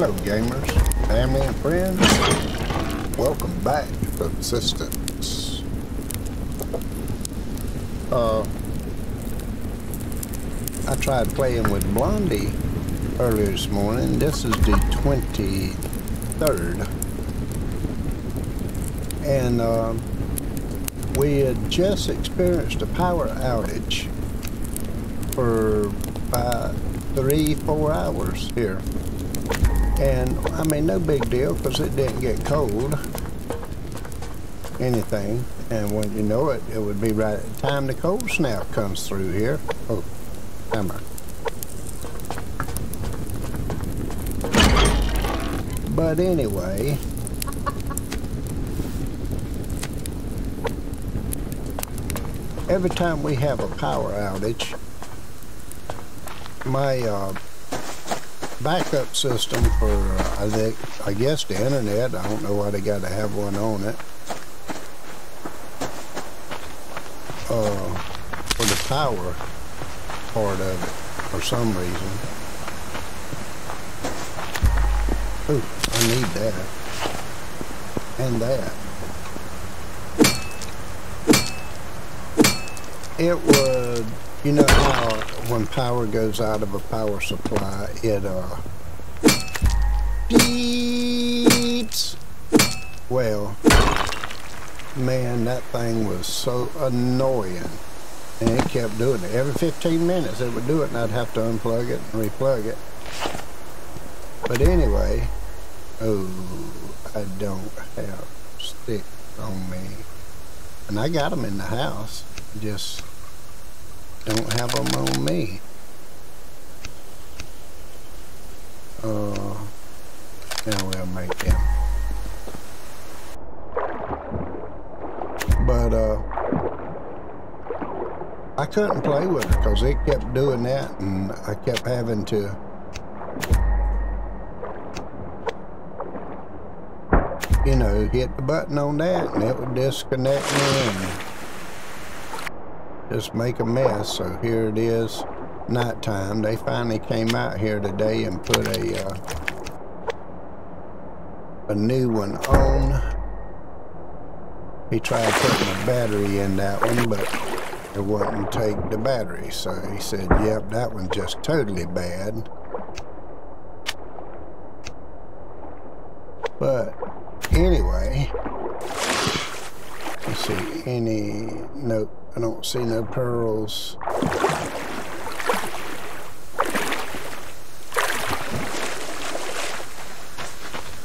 Hello gamers, family and friends. Welcome back to Subsistence. Uh, I tried playing with Blondie earlier this morning. This is the 23rd. And uh, we had just experienced a power outage for about three, four hours here. And I mean, no big deal because it didn't get cold, anything. And when you know it, it would be right at the time the cold snap comes through here. Oh, hammer. But anyway, every time we have a power outage, my uh, backup system for, uh, I think, I guess the internet. I don't know why they got to have one on it. Uh, for the power part of it, for some reason. Ooh, I need that. And that. It would you know how when power goes out of a power supply, it uh beeps. Well, man, that thing was so annoying. And it kept doing it. Every 15 minutes it would do it and I'd have to unplug it and replug it. But anyway, oh, I don't have sticks on me. And I got them in the house. Just don't have them on me. Uh, now we'll make them. But, uh, I couldn't play with it because it kept doing that and I kept having to you know, hit the button on that and it would disconnect me and just make a mess. So here it is, nighttime. They finally came out here today and put a uh, a new one on. He tried putting a battery in that one, but it wouldn't take the battery. So he said, yep, that one's just totally bad. But anyway, let's see, any, nope, I don't see no pearls.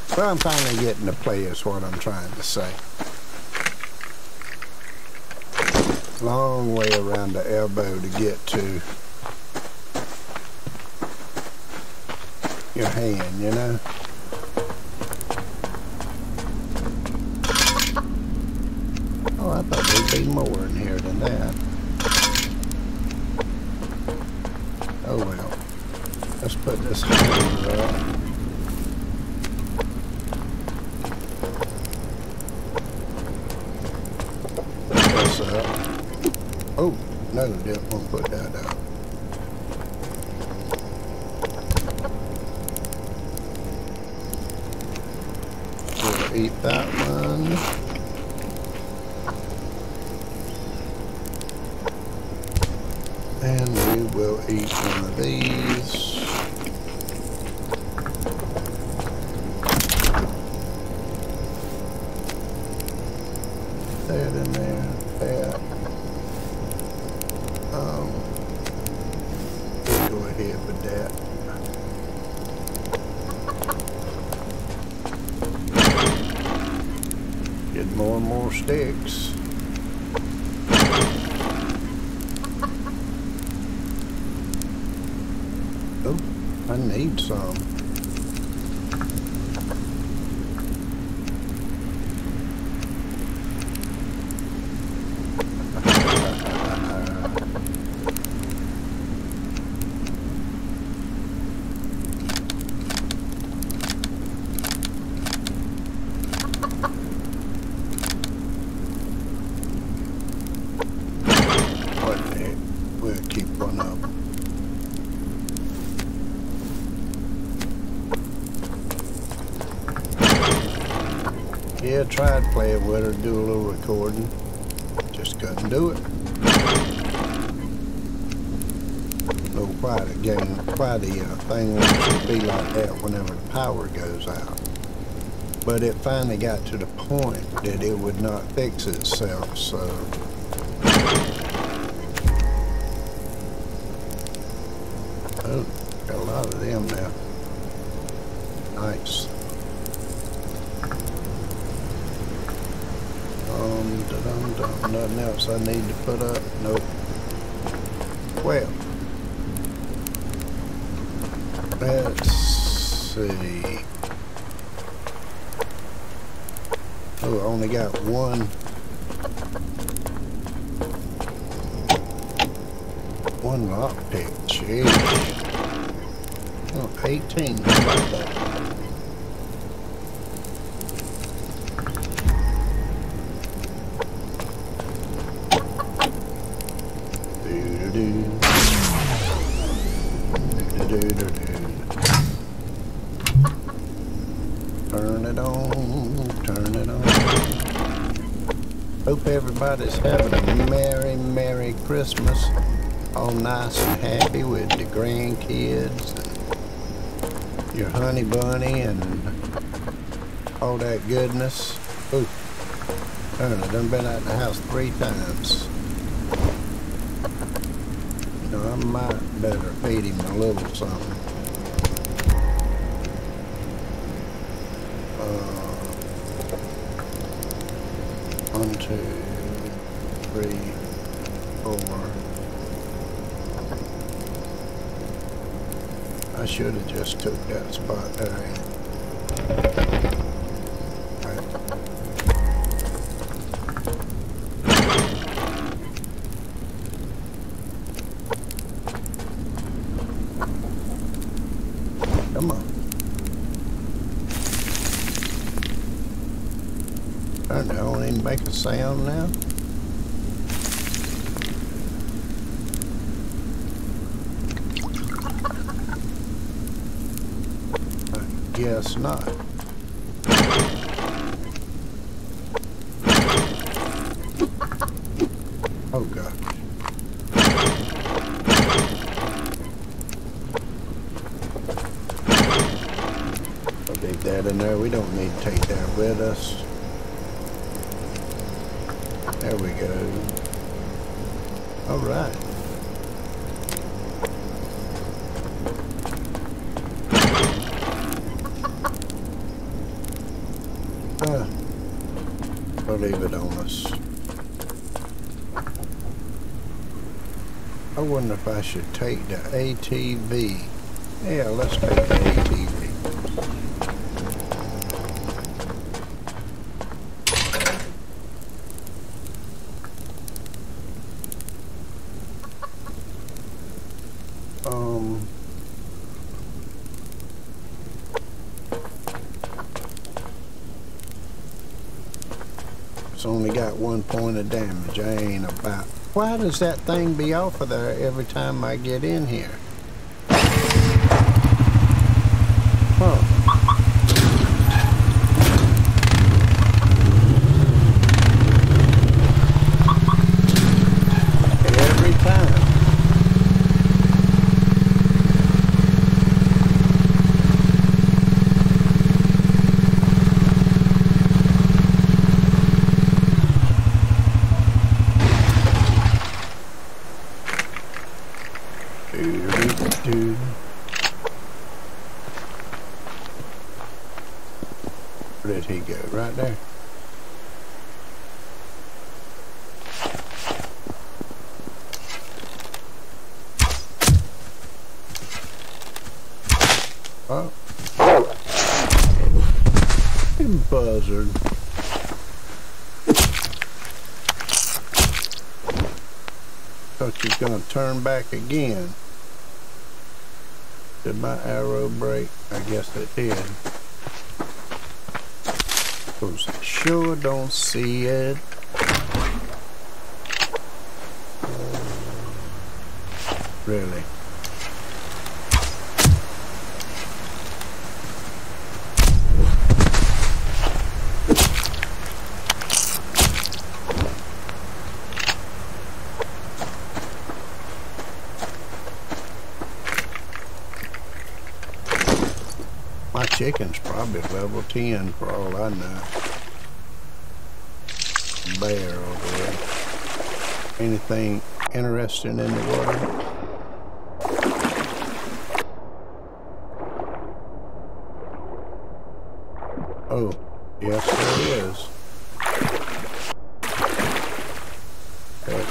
But I'm finally getting to play is what I'm trying to say. Long way around the elbow to get to your hand, you know? be more in here than that. Oh well. Let's put this hose up. This up. Oh, no, didn't want to put that up. We'll eat that one. And we will eat one of these. Did try to play it with her, do a little recording. Just couldn't do it. No, quite a game, quite a uh, thing should be like that whenever the power goes out. But it finally got to the point that it would not fix itself, so da -dum -dum, nothing else I need to put up? Nope. Well, let's see. Oh, I only got one one lockpick. Jeez. Oh, 18. Everybody's having a merry, merry Christmas. All nice and happy with the grandkids and your honey bunny and all that goodness. Ooh, I done been out the house three times. You know, I might better feed him a little something. Uh, one, two, three, four. I should have just took that spot there. Come on. I don't even make a sound now. I guess not. Oh god. I'll that in there. We don't need to take that with us. There we go. All right. Uh, I'll leave it on us. If I should take the ATV. Yeah, let's take the ATV. Um, it's only got one point of damage. I ain't about. Why does that thing be off of there every time I get in here? Huh. Every time. Do-do-do. Where did he go? Right there. Oh. You buzzard. Thought you was gonna turn back again. Did my arrow break? I guess it did. Cause I sure don't see it. Really? Level 10 for all I know. Bear over there. Anything interesting in the water? Oh, yes there is.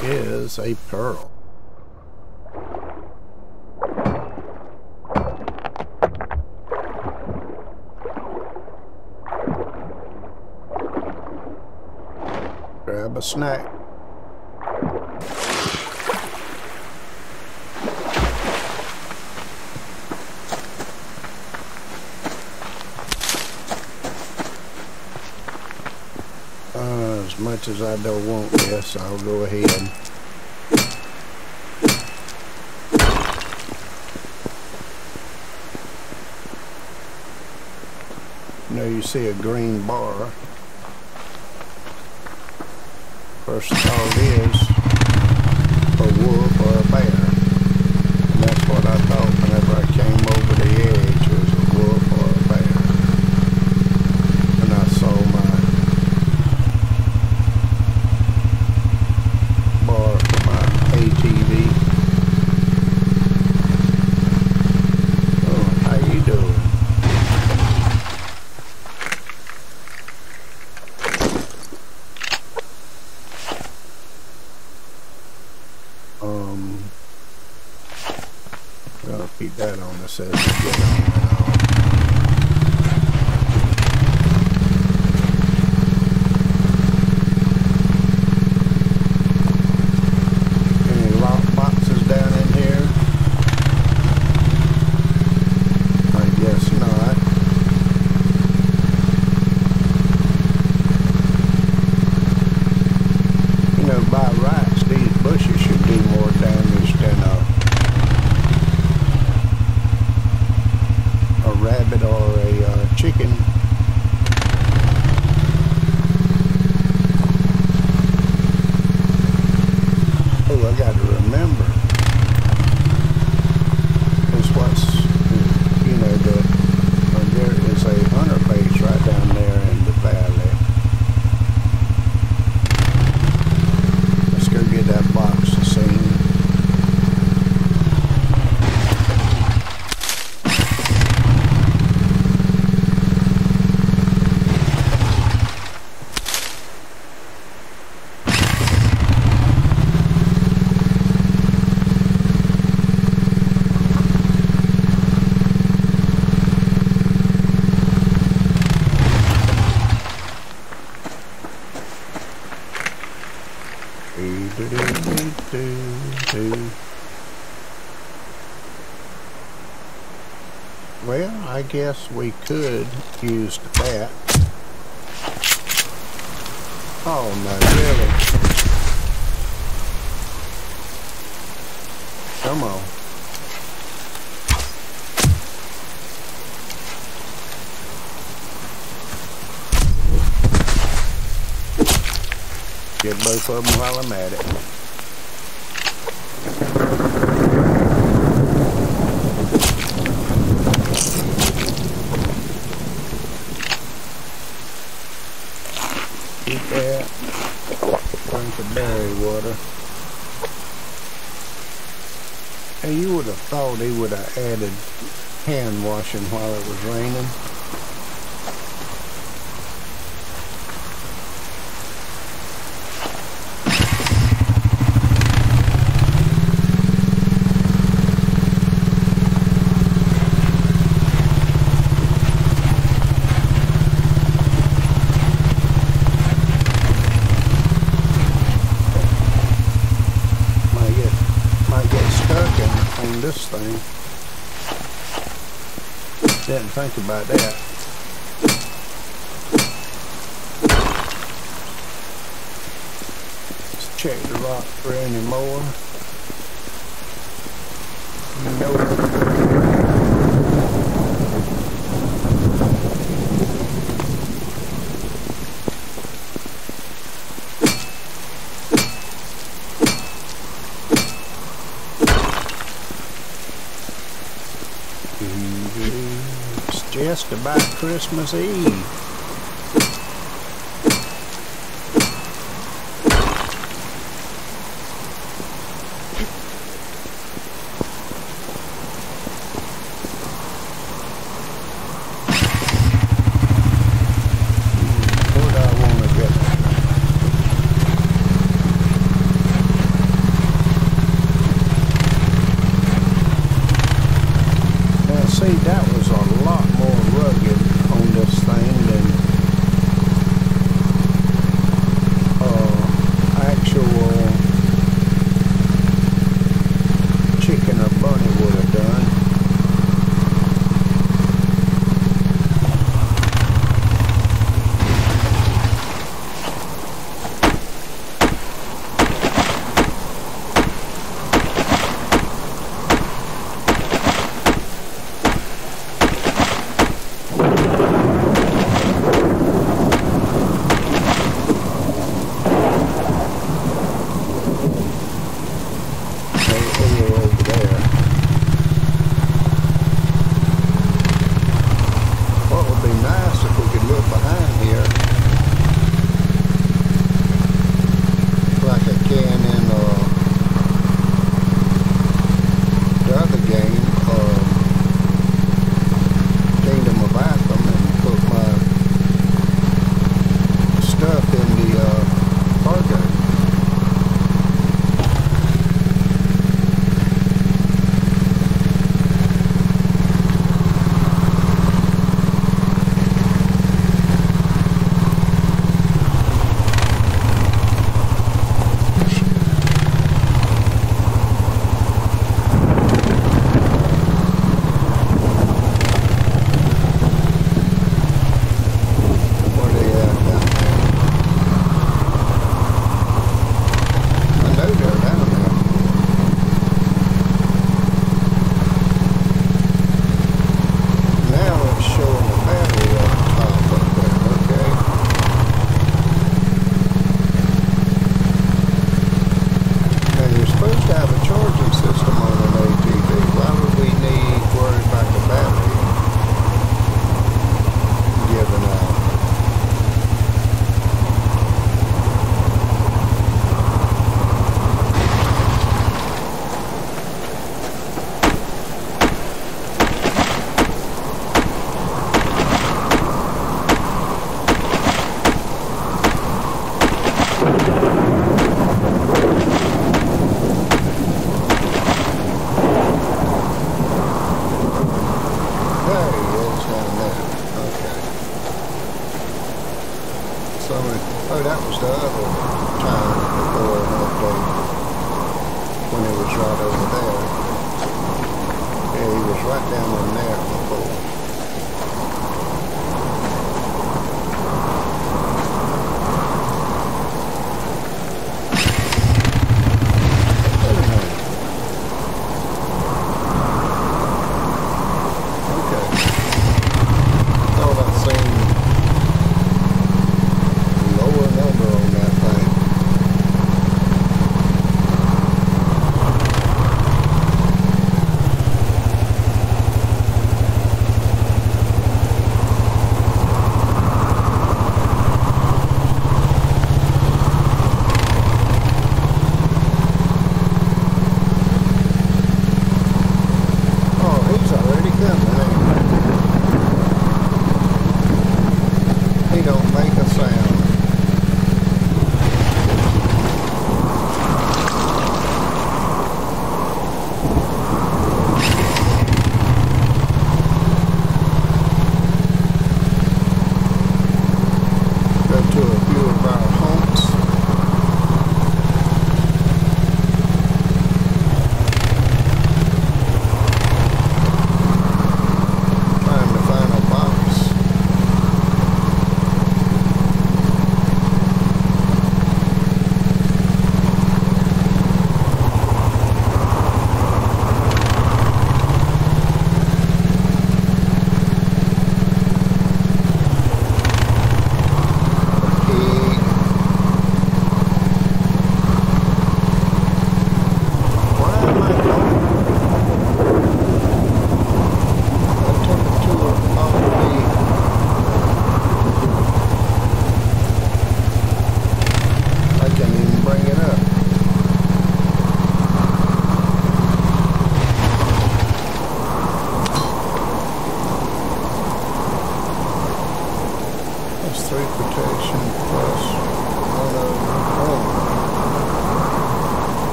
There is a pearl. A snack. Uh, as much as I don't want this, I'll go ahead. Now you see a green bar. First thought is a wolf or a bear. And that's what I thought whenever I came over the edge I guess we could use that. Oh no, really? Come on. Get both of them while I'm at it. you he would have added hand washing while it was raining. Didn't about that. Let's check the rock for any more. Nope. Just about Christmas Eve.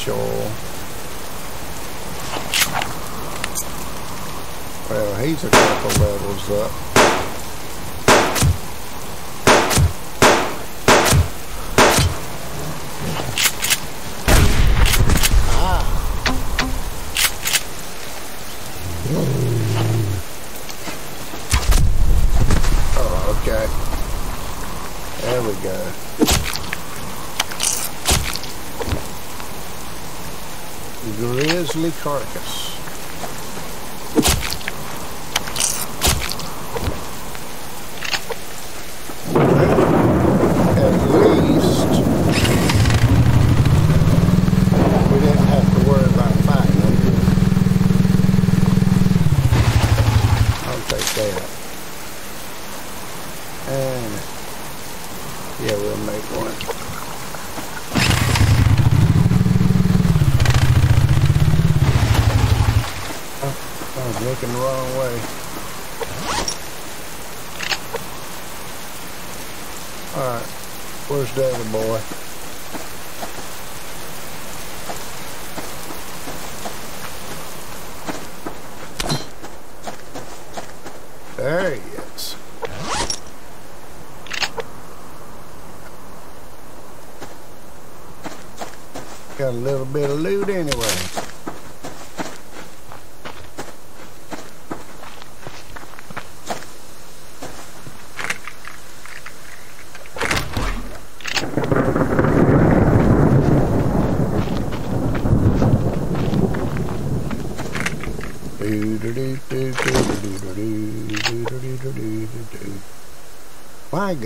official. Well, he's a couple levels up. Ah. Oh, okay. There we go. carcass. boy. There he is. Got a little bit of loot anyway.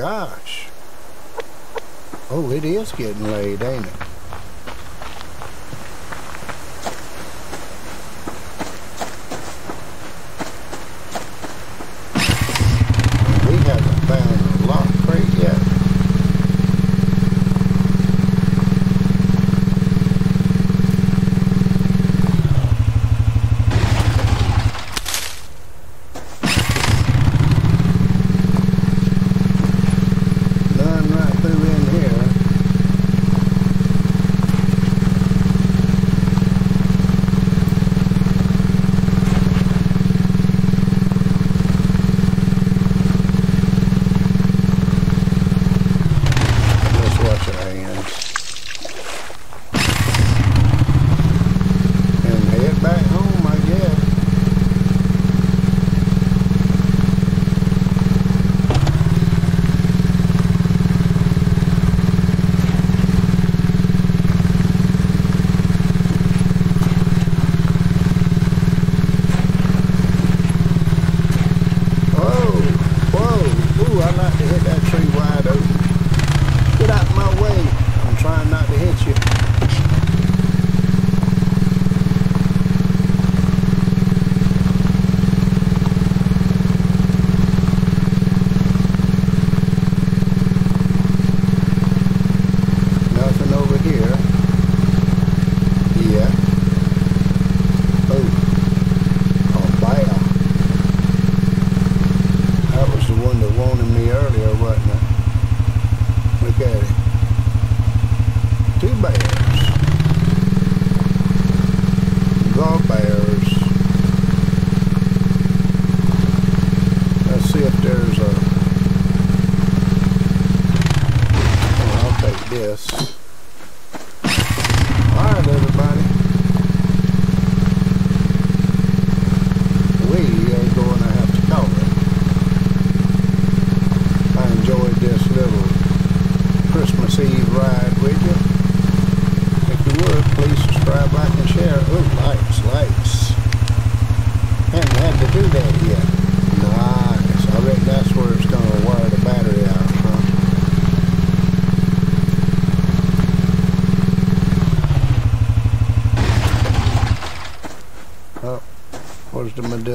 gosh. Oh, it is getting late, ain't it?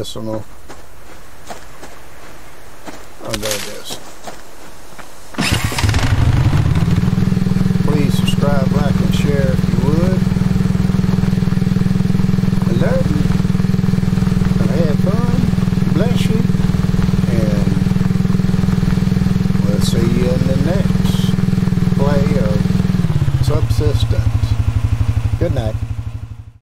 sono